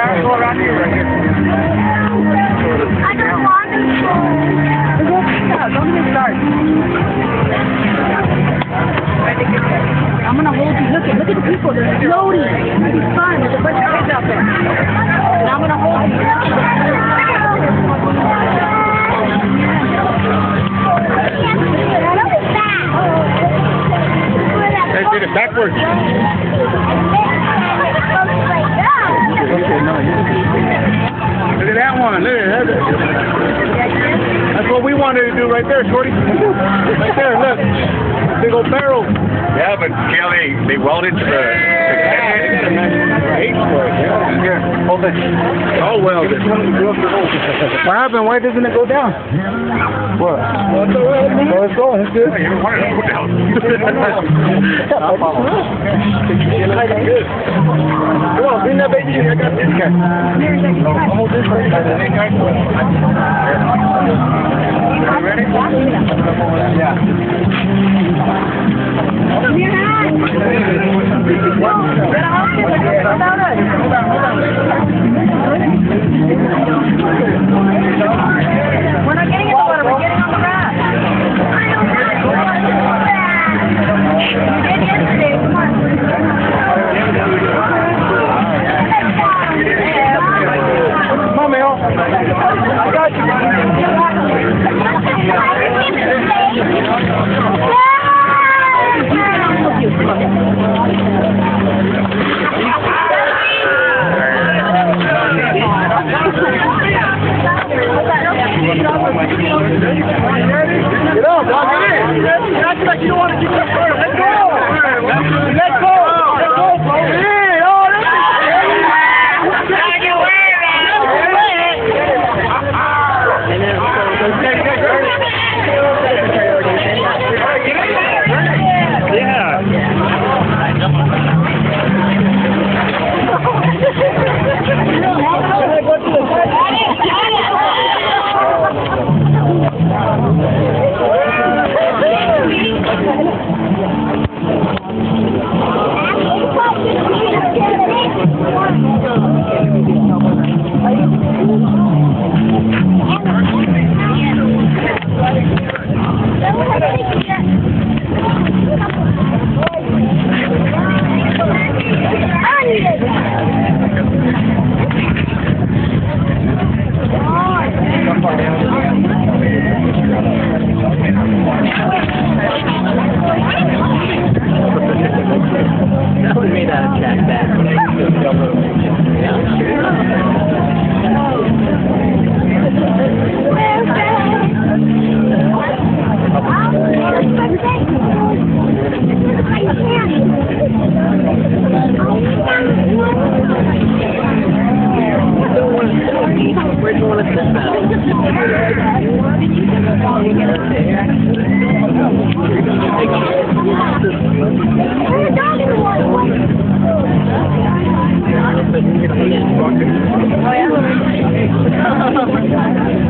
User. I'm gonna hold you. Look at look at the people. They're floating. It'll be fun. There's a bunch of kids out there. And I'm gonna hold you. Let's do it backwards. Look at that one. Look at that. That's what we wanted to do right there, Shorty. Right there, look. Big old barrel. Yeah, but how they, welded the, the Eight for yeah. Here, hold it. All welded. What happened? Why doesn't it go down? What? Oh, it's going. It's good. You wanted to go down. Come on, bring that baby in. I got this guy. I'm hold this one. You ready? Yeah. We're Get up, dog. Get in. Act like you don't want to keep that Ah.